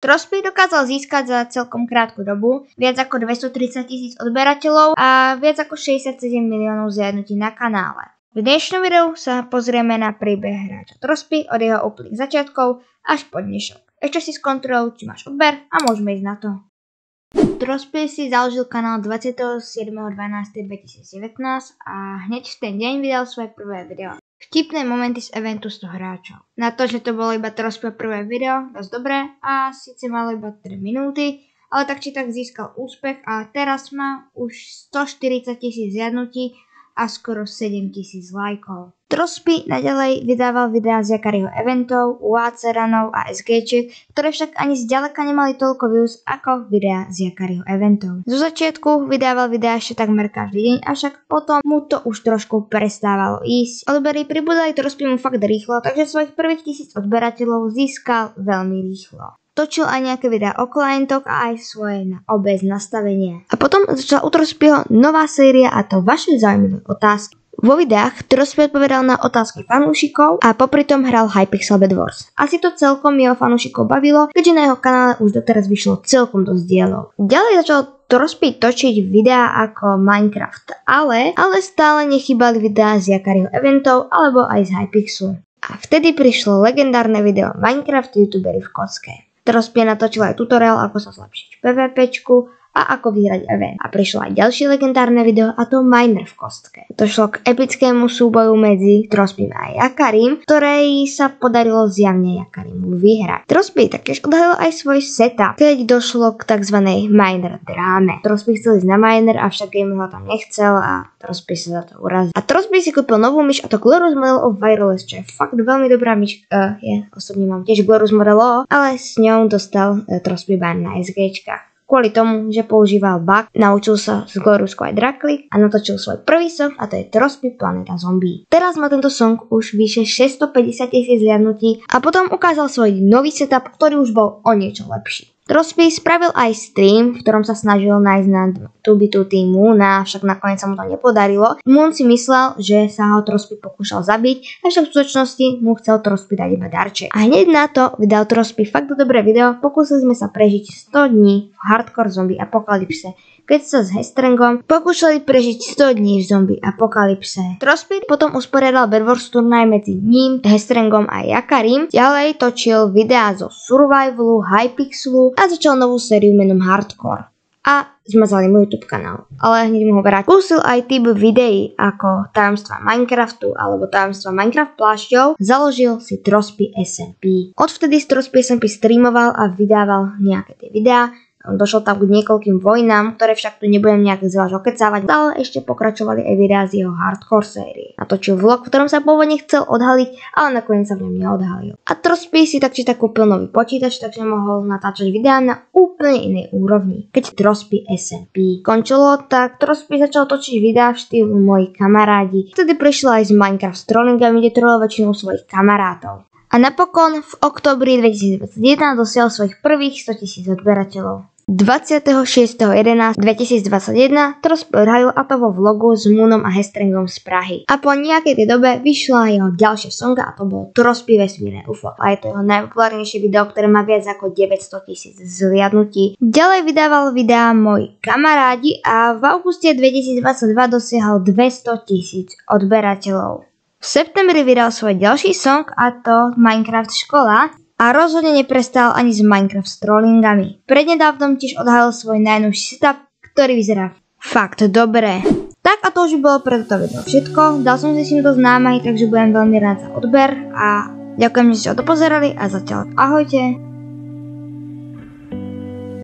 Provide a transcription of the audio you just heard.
Trospy dokázal získať za celkom krátku dobu viac ako 230 tisíc odberateľov a viac ako 67 miliónov zjadnutí na kanále. V dnešnom videu sa pozrieme na príbeh hráča Trospy od jeho úplných začiatkov až po dnešok. Ešte si skontroluj, či máš odber a môžeme ísť na to. Trospy si založil kanál 27.12.2019 a hneď v ten deň vydal svoje prvé video. Vtipné momenty z eventu z toho hráčov. Na to, že to bolo iba teraz prvé video, dosť dobré a síce malo iba 3 minúty, ale tak či tak získal úspech a teraz má už 140 tisíc zjadnutí a skoro 7000 lajkov. Trospy naďalej vydával videá z Jakariho eventov, UAC ranov a SGčiek, ktoré však ani zďaleka nemali toľko views ako videá z Jakariho eventov. Zo začiatku vydával videá ešte takmer každý deň, avšak potom mu to už trošku prestávalo ísť. Odbery pribudali Trospy mu fakt rýchlo, takže svojich prvých tisíc odberateľov získal veľmi rýchlo točil aj nejaké videá o klientoch a aj svoje na obez nastavenie. A potom začala u Trospieho nová séria a to vaše zaujímavé otázky. Vo videách Trospie odpovedal na otázky fanúšikov a popri tom hral Hypixel Bed Wars. Asi to celkom jeho fanúšikov bavilo, keďže na jeho kanále už doteraz vyšlo celkom dosť dielov. Ďalej začal Trospy točiť videá ako Minecraft, ale, ale stále nechybali videá z Jakariho eventov alebo aj z Hypixelu. A vtedy prišlo legendárne video Minecraft youtubery v kocke. Trospie natočil aj tutoriál, ako sa zlepšiť PvPčku a ako vyhrať event. A prišlo aj ďalšie legendárne video a to Miner v kostke. Došlo k epickému súboju medzi Trospím a Jakarim, ktorej sa podarilo zjavne Jakarimu vyhrať. Trospy taktiež odhalil aj svoj setup, keď došlo k tzv. Miner dráme. Trospy chcel ísť na Miner, avšak game ho tam nechcel a Trospy sa za to urazil. A Trospy si kúpil novú myš a to Glorious Model of Wireless, čo je fakt veľmi dobrá myš. Uh, ja osobne mám tiež Glorious Model O, ale s ňou dostal uh, Trospy ban na SGčkách kvôli tomu, že používal bug, naučil sa z Glorusku aj Drakly a natočil svoj prvý song a to je Trospy Planeta Zombie. Teraz má tento song už vyše 650 tisíc zliadnutí a potom ukázal svoj nový setup, ktorý už bol o niečo lepší. Trospy spravil aj stream, v ktorom sa snažil nájsť na 2 Team Moona, však nakoniec sa mu to nepodarilo. Moon si myslel, že sa ho Trospy pokúšal zabiť, avšak v skutočnosti mu chcel Trospy dať iba darček. A hneď na to vydal Trospy fakt dobré video, pokúsili sme sa prežiť 100 dní v hardcore zombie apokalypse, keď sa s Hestrengom pokúšali prežiť 100 dní v zombie apokalypse. Trospy potom usporiadal Bedwars turnaj medzi ním, Hestrengom a Jakarim, ďalej točil videá zo Survivalu, Hypixelu a začal novú sériu menom Hardcore a zmazali môj YouTube kanál. Ale hneď mu ho vrátil. Kúsil aj typ videí ako tajomstva Minecraftu alebo tajomstva Minecraft plášťov, založil si Trospy SMP. Odvtedy z Trospy SMP streamoval a vydával nejaké tie videá, Došlo tam k niekoľkým vojnám, ktoré však tu nebudem nejak zvlášť okecávať, ale ešte pokračovali aj videá z jeho hardcore série. Natočil vlog, v ktorom sa pôvodne chcel odhaliť, ale nakoniec sa v ňom neodhalil. A Trospy si tak či tak kúpil nový počítač, takže mohol natáčať videá na úplne inej úrovni. Keď Trospy SMP končilo, tak Trospy začal točiť videá v štýlu moji kamarádi. Vtedy prišla aj s Minecraft trollingami, kde trolloval väčšinou svojich kamarátov. A napokon v oktobri 2021 dosiahol svojich prvých 100 tisíc odberateľov. 26.11.2021 Trospy odhalil a to vo vlogu s Moonom a Hestringom z Prahy. A po nejakej tej dobe vyšla jeho ďalšia songa a to bolo Trospy vesmírne UFO. A je to jeho najpopulárnejšie video, ktoré má viac ako 900 tisíc zliadnutí. Ďalej vydával videá Moji kamarádi a v auguste 2022 dosiahol 200 tisíc odberateľov. V septembri vydal svoj ďalší song a to Minecraft škola a rozhodne neprestal ani s Minecraft strollingami. Prednedávnom tiež odhalil svoj najnovší setup, ktorý vyzerá fakt dobre. Tak a to už by bolo pre toto video všetko. Dal som si s týmto známaj, takže budem veľmi rád za odber a ďakujem, že ste to pozerali a zatiaľ ahojte.